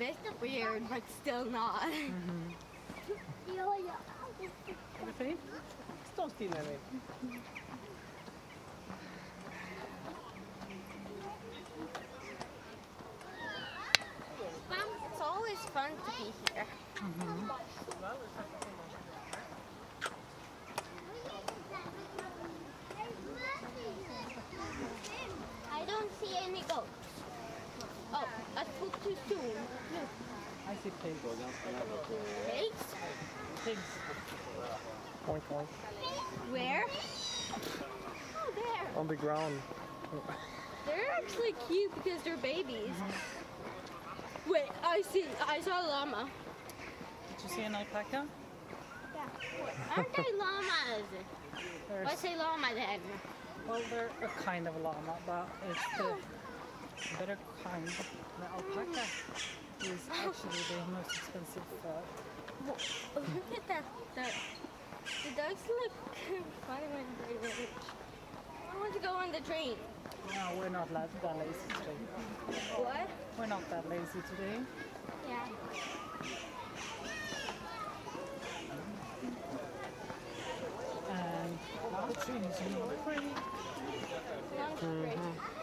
bit weird, but still not. Fint? Stå stilla nu. Mom, it's always fun to be here. I don't see any goats. Oh, I spoke too. Look, I see pigs. pigs? Pigs. Oink, oink. Where? Oh, there. On the ground. They're actually cute because they're babies. Wait, I see. I saw a llama. Did you see an alpaca? Yeah. Aren't they llamas? There's, What's a llama then? well, they're a kind of a llama, but it's the oh. Better kind. The alpaca is actually the most expensive uh, fur. Whoa, Look at that. The, the dogs look funny when they're rich. I want to go on the train. No, we're not that lazy today. What? We're not that lazy today. Yeah. And the trees are pretty. Lunch break. Could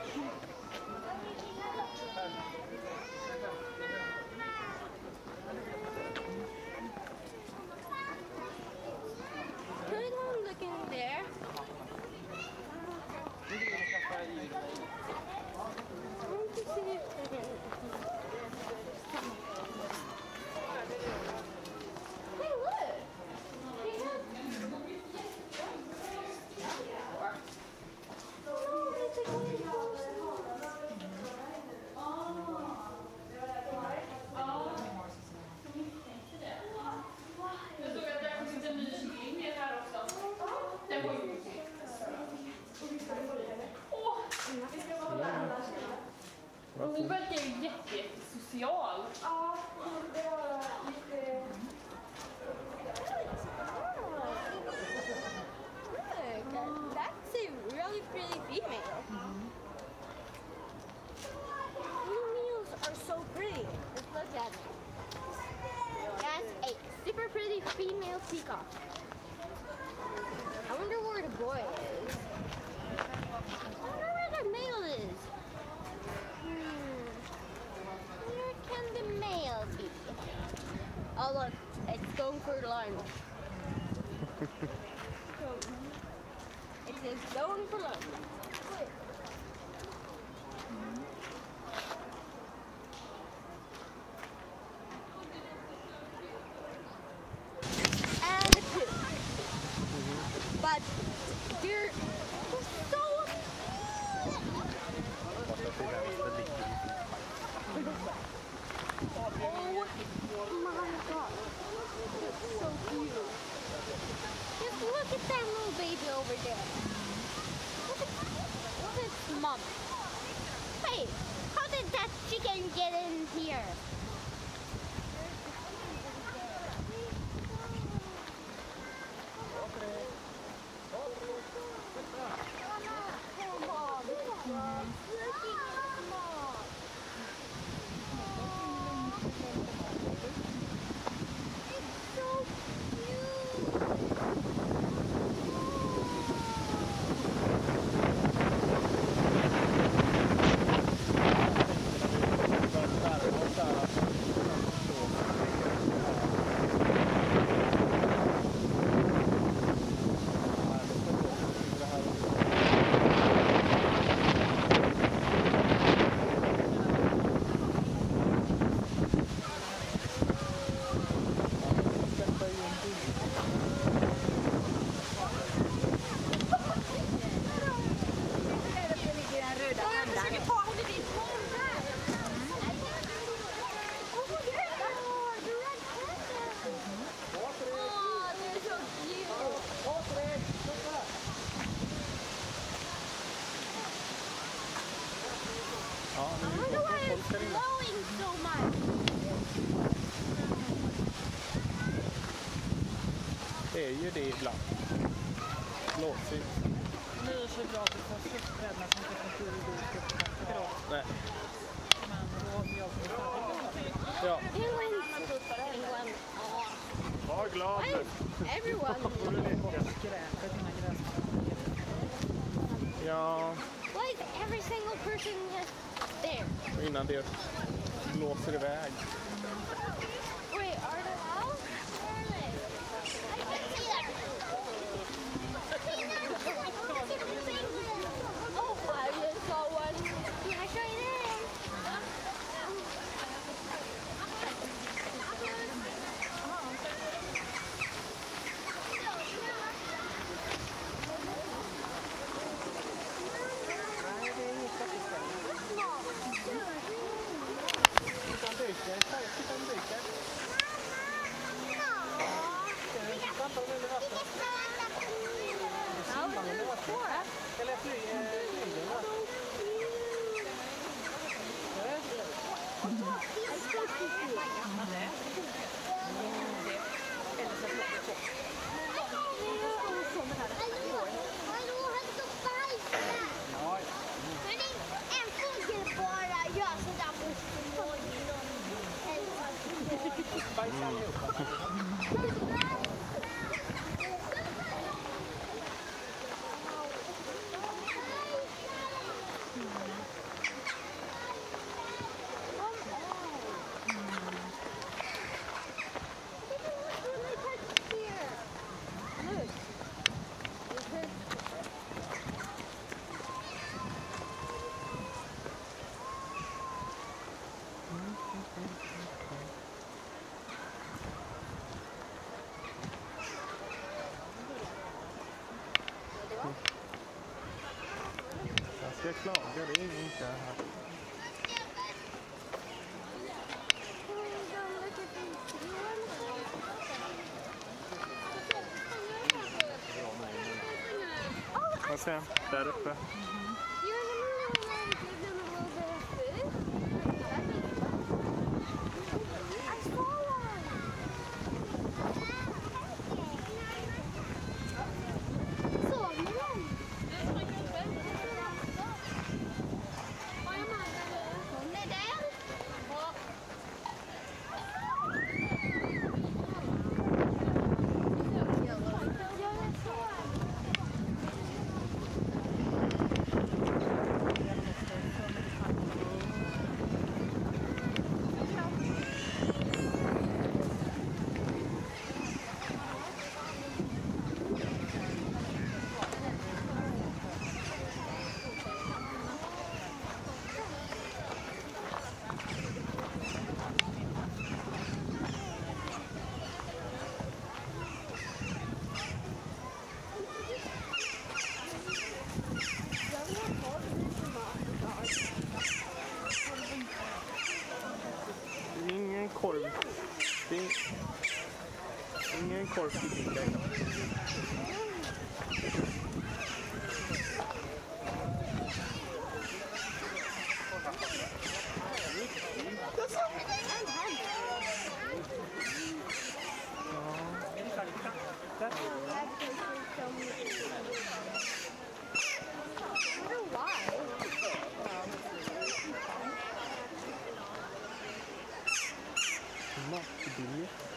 Fåren? Eller flygorna. Så låg det på. En fågel bara gör sådär. Bajsa allihopa. Vad that? Där. power keeping backup. Not to be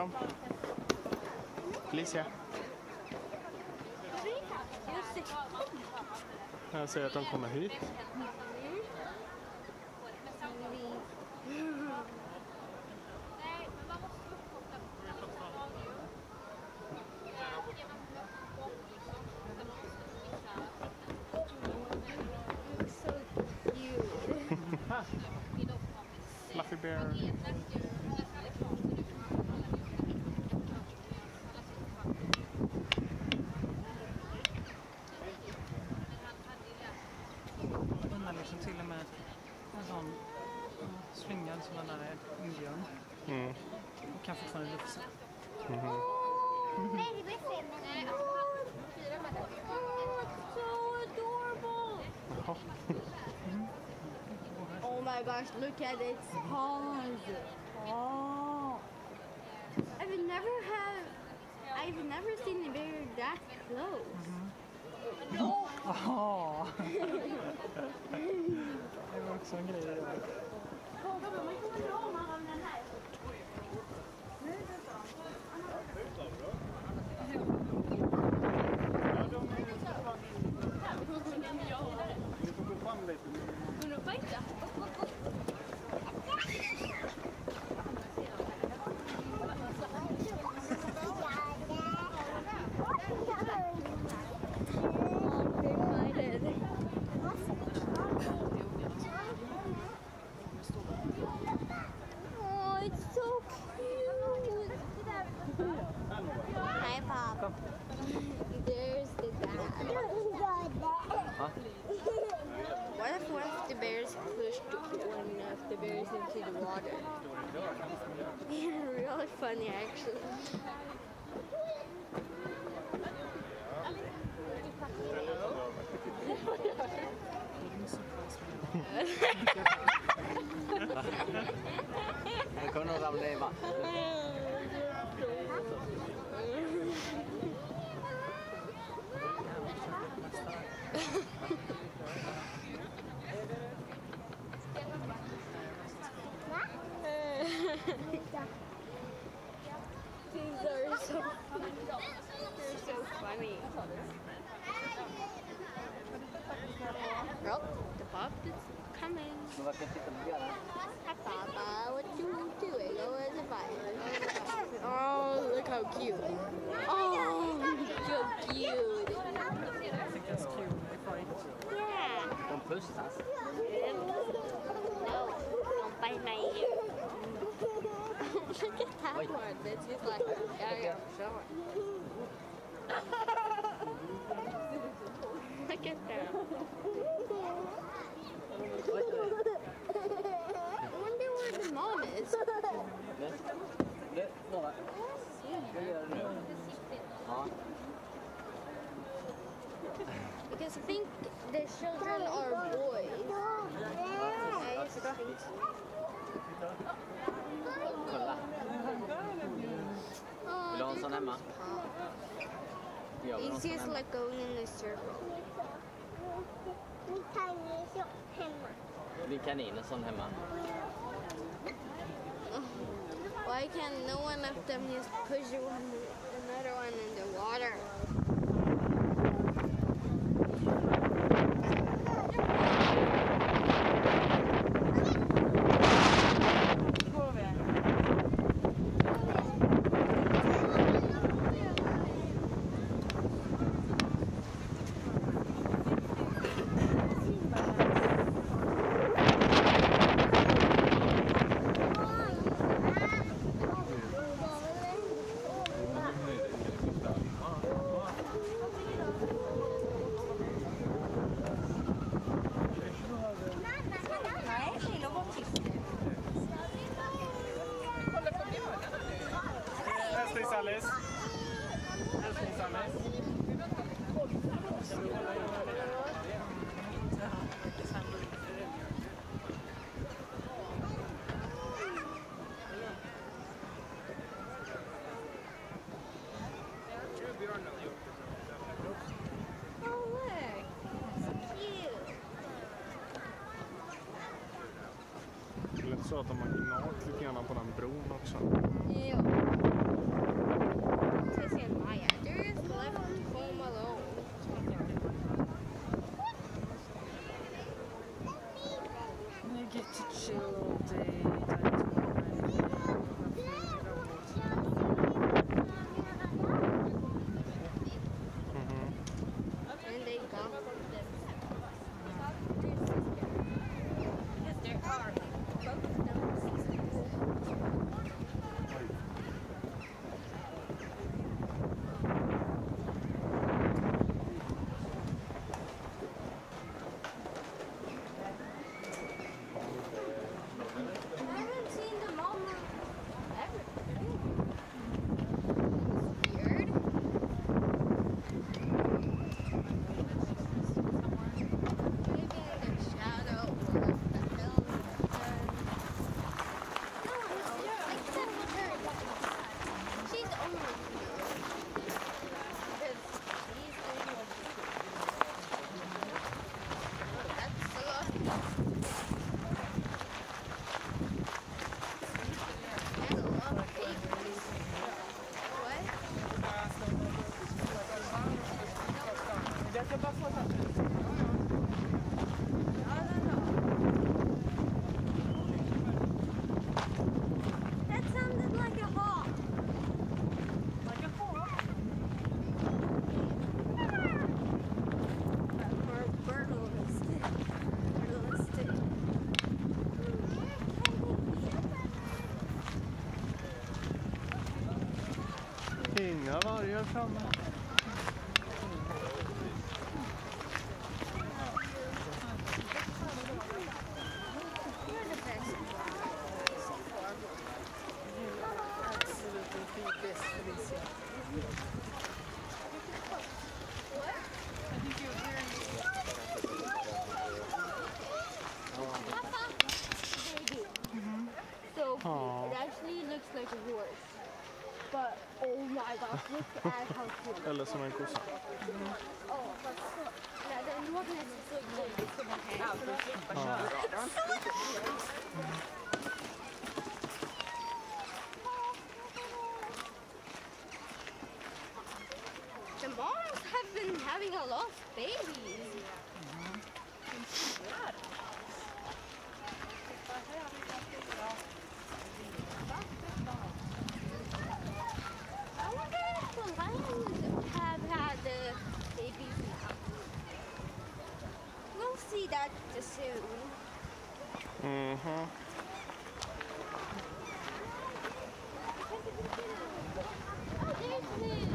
dem. Felicia. Jag säger att de kommer hit. Fluffy bear. My gosh, look at its paws. Oh. I've never had I've never seen a bear that close. Jaha! det var också en grej. det där. Oh, it's so cute. Hi, Pop. There's the dad. What if one of the bears pushed into the water? Really funny actually. Kommer nog ramla i vattnet. These are so they're so funny. Oh, the pop is coming. Men vad kan jag titta på björnen? Hi, Papa. What you doing? Oh, it's a bite. Oh, look how cute. Oh, so cute. I think that's cute. Yeah. De pussas. No, don't bite my ear. Look at that Wait. one. Just like, yeah, yeah. Look at that. Oj, oj. I wonder where the mom is. Nu. Nu, Nova. Ska vi göra det nu? Ja. Because I think the children are boys. I used to think Kolla. Oh, Vill du ha en sån hemma? Jag vill ha en It's sån just hemma. like going in a circle. Din kanin, en sån hemma. Why can't no one of them just push one, another one in the water? Det så att de har gnagt lite grann på den bron också. Jo. Says in Maja. there is left home alone. Eller som en kossa. that soon. Mm-hmm. Oh, there's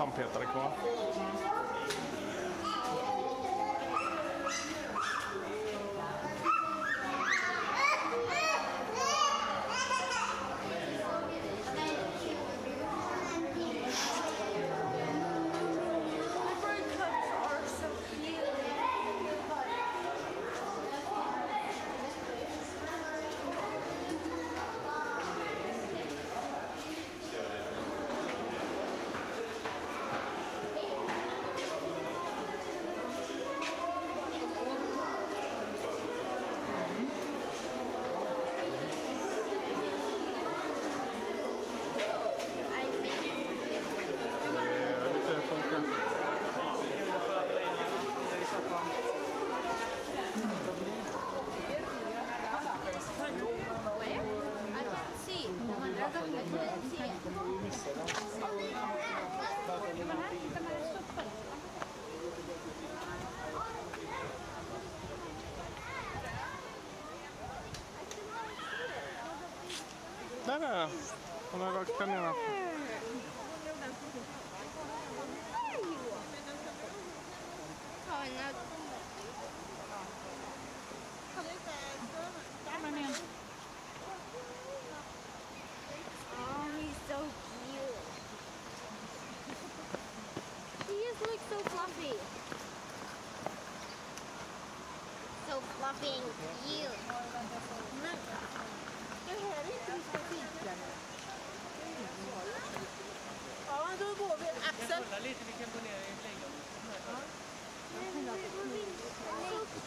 tandpetare kvar.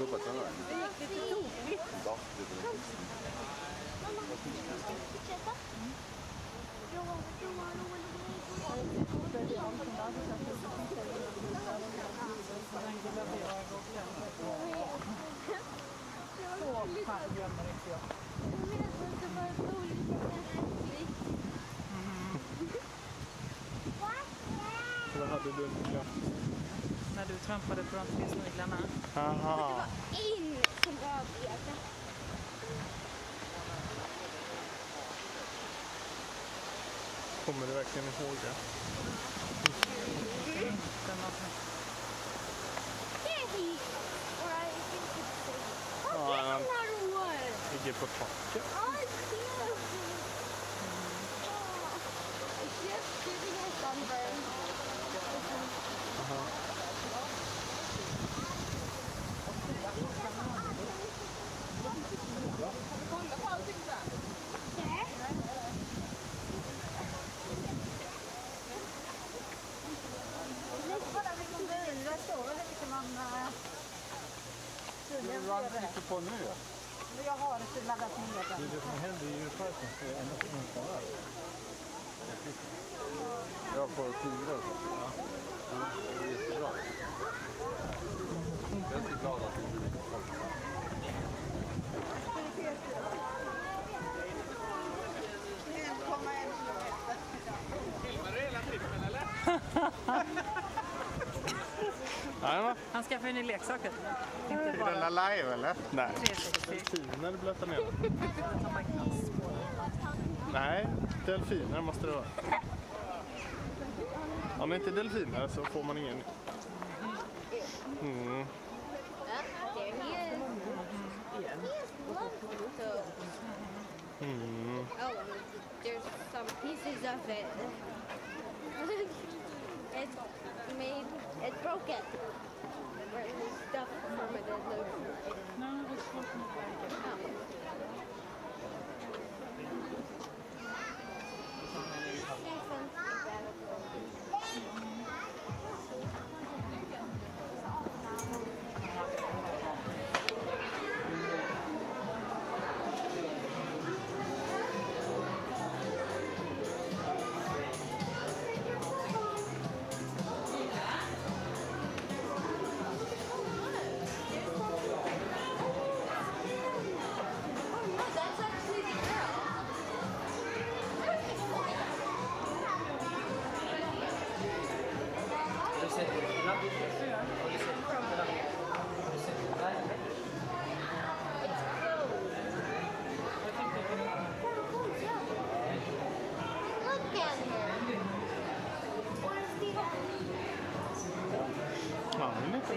Кто пацана? Да, Åh, fan gömmer inte jag. Jag menar att det var roligt att jag hade Vad hade du? trampade på de tre sniglarna. Det var en som var avleden. Kommer du verkligen ihåg det? Mm. Ja, han ligger på taket. På nu. Men jag har inte laddat ner Det den. är det som händer i djurparken. så är det ända där. Jag får sånt. Ja. Det är jättebra. Jag är så glad att det inte är folk. En komma en kilometer. Han skaffar ju ny leksaker. Inte Är den bara där live eller? Nej. 360. Delfiner blöta ner. Nej, delfiner måste det vara. Om det inte är delfiner så får man ingen... Mm. So, Mm. oh, there's some pieces of it. it's made, it's broken. Where the stuff from it. No, it's not like it. Oh.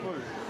Han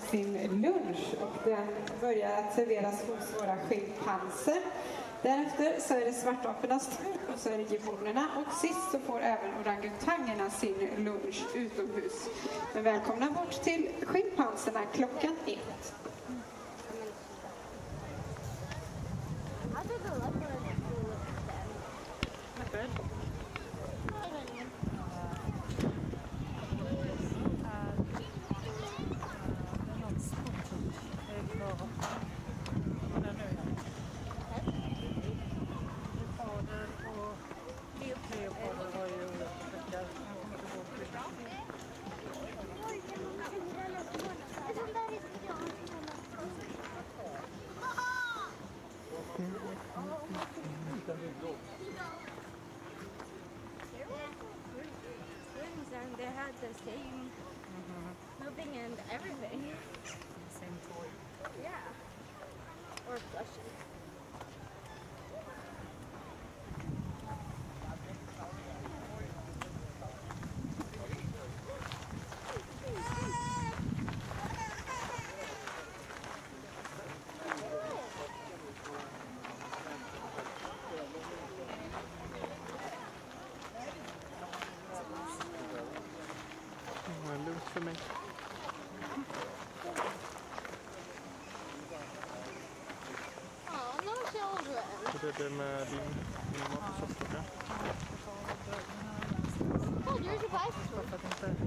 sin lunch och den börjar att serveras hos våra schimpanser. Därefter så är det svartapornas tur och så är det gibbonerna och sist så får även orangutangerna sin lunch utomhus. Men välkomna bort till schimpanserna klockan ett. tasty. det det? Oh, there's your bicycle.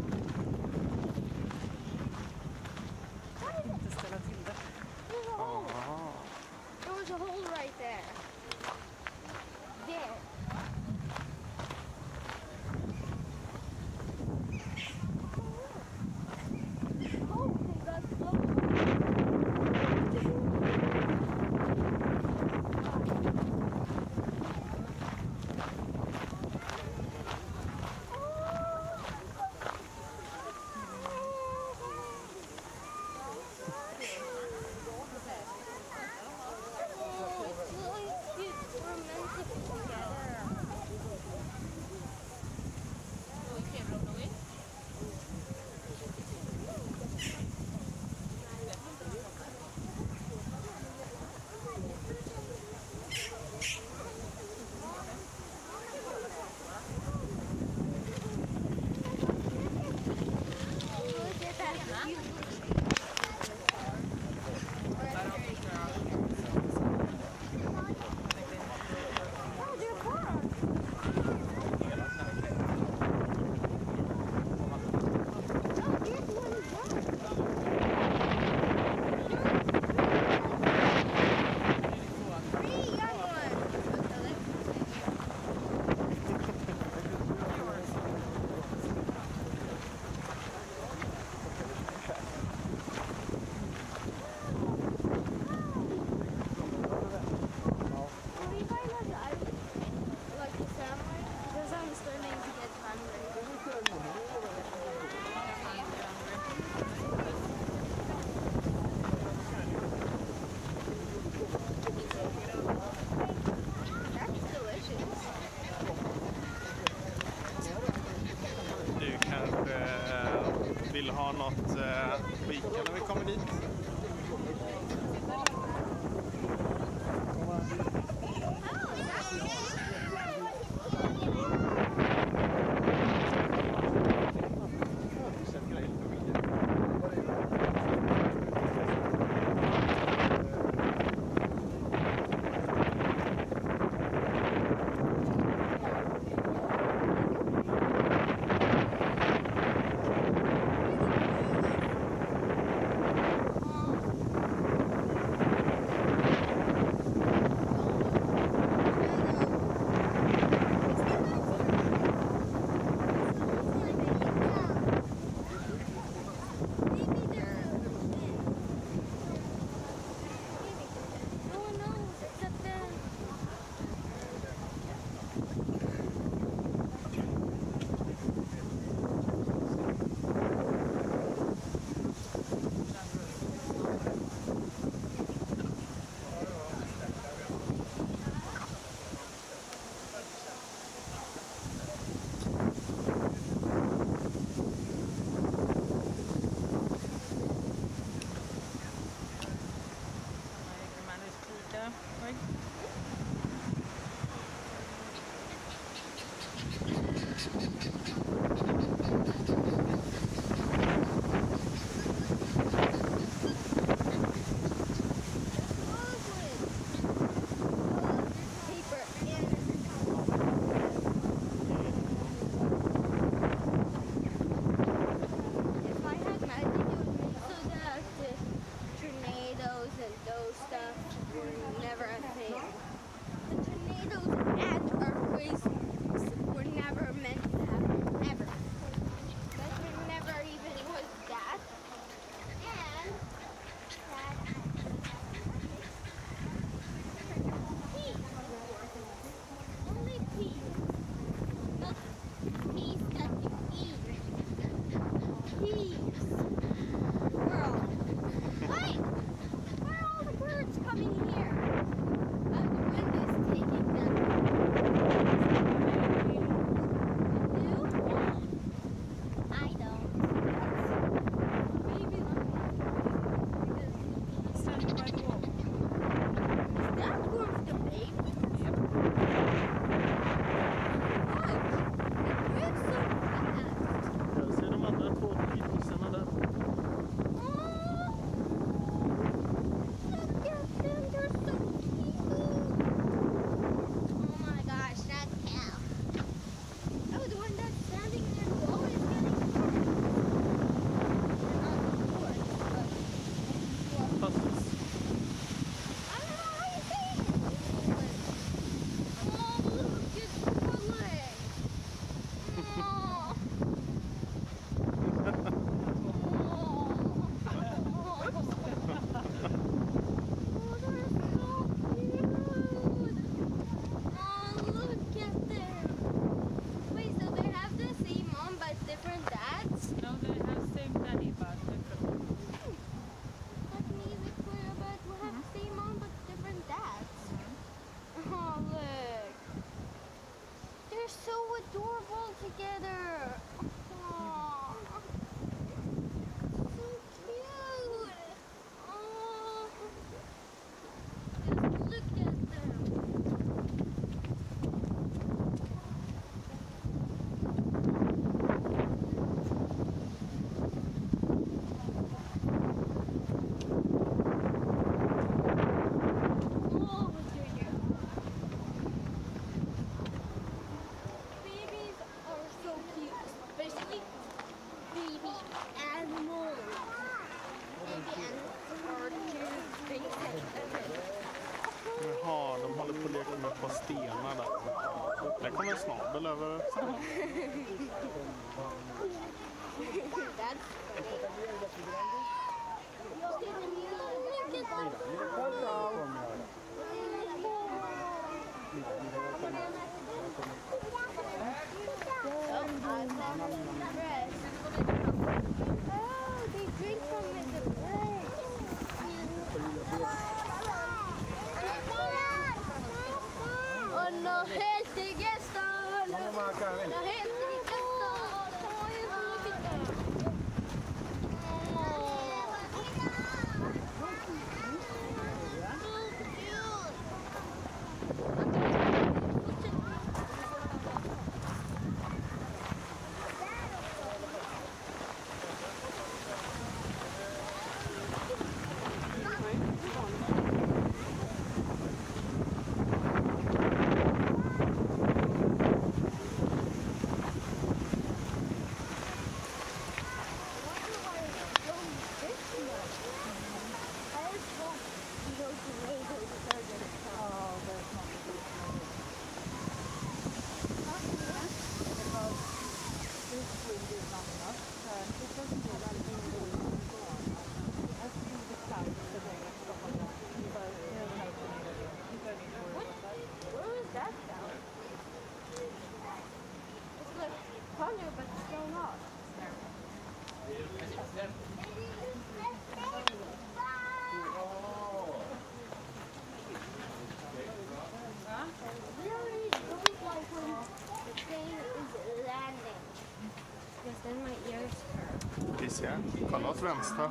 vänster.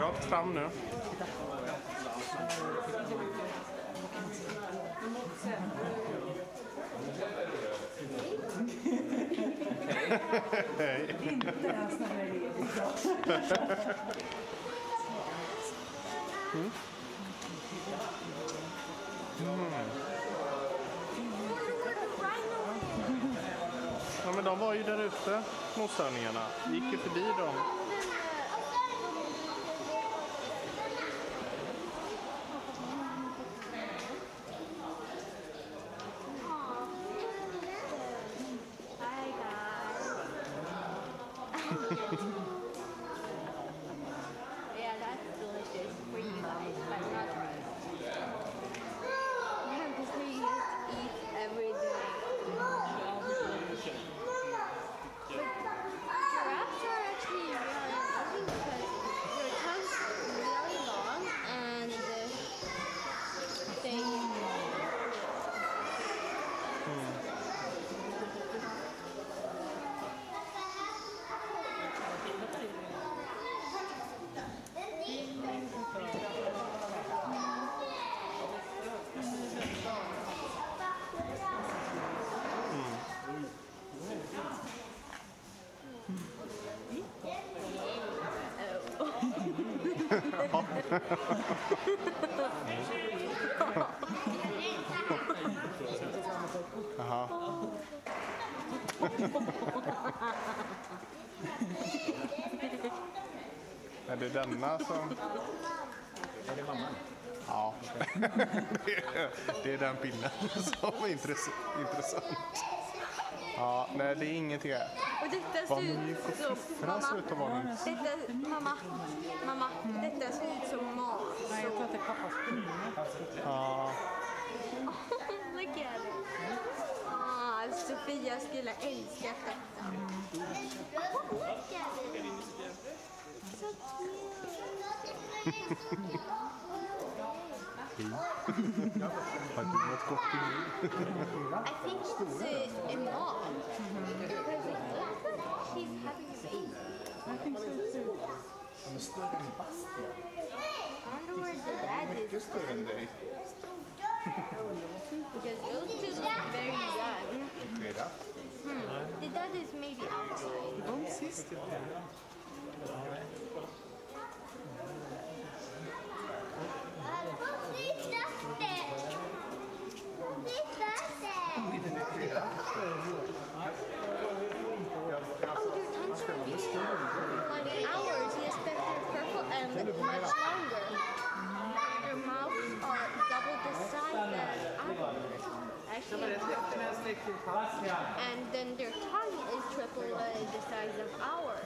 Rakt fram nu. Inte ens när det är Mm. De var ju där ute, noshörningarna. Gick ju förbi dem. Jaha. Är det denna som... Är det mamman? Ja. Det är, den pinnen som är intress intressant. Ja, nej det är ingenting här. Och detta ser ut som... Mamma, detta, mamma, mamma, detta ser ut som mat. Nej, jag tror att det är pappas pinne. Ja, Look at it. Ah, Sofia skulle älskat detta. Look at it. So cute. Har du något gott i I think it's uh, a mom. Because it looks like she's having a baby. I think so too. De är större än Bastian. I wonder where the dad is. Mycket större än dig. Because those two look very young. Fredag. Hmm. The dad is maybe outside. De sist. Like And then their tongue is triple uh, the size of ours.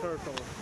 turtle.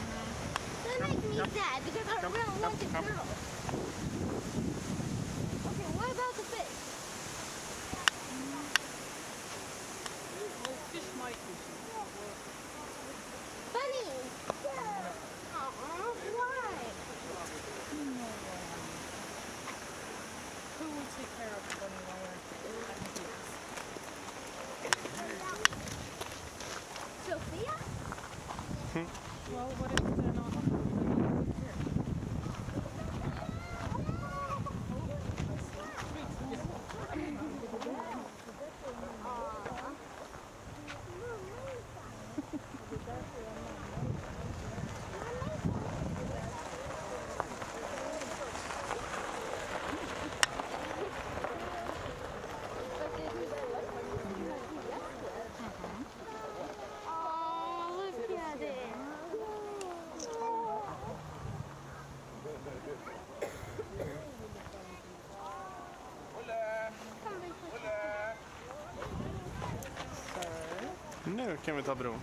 kan vi ta bron.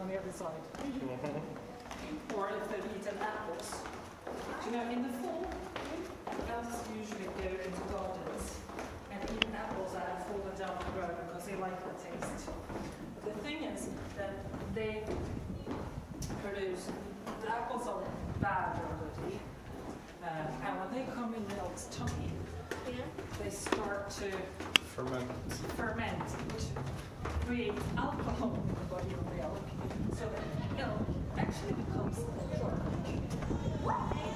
On the other side. or if they've eaten apples. Do you know, in the fall, elves usually go into gardens and eat apples that have fallen down the road because they like the taste. But the thing is that they produce, the apples are bad already, uh, and when they come in the elk's tummy, they start to Ferment. ferment, which creates alcohol in the body of the elk. So that elk actually becomes pork.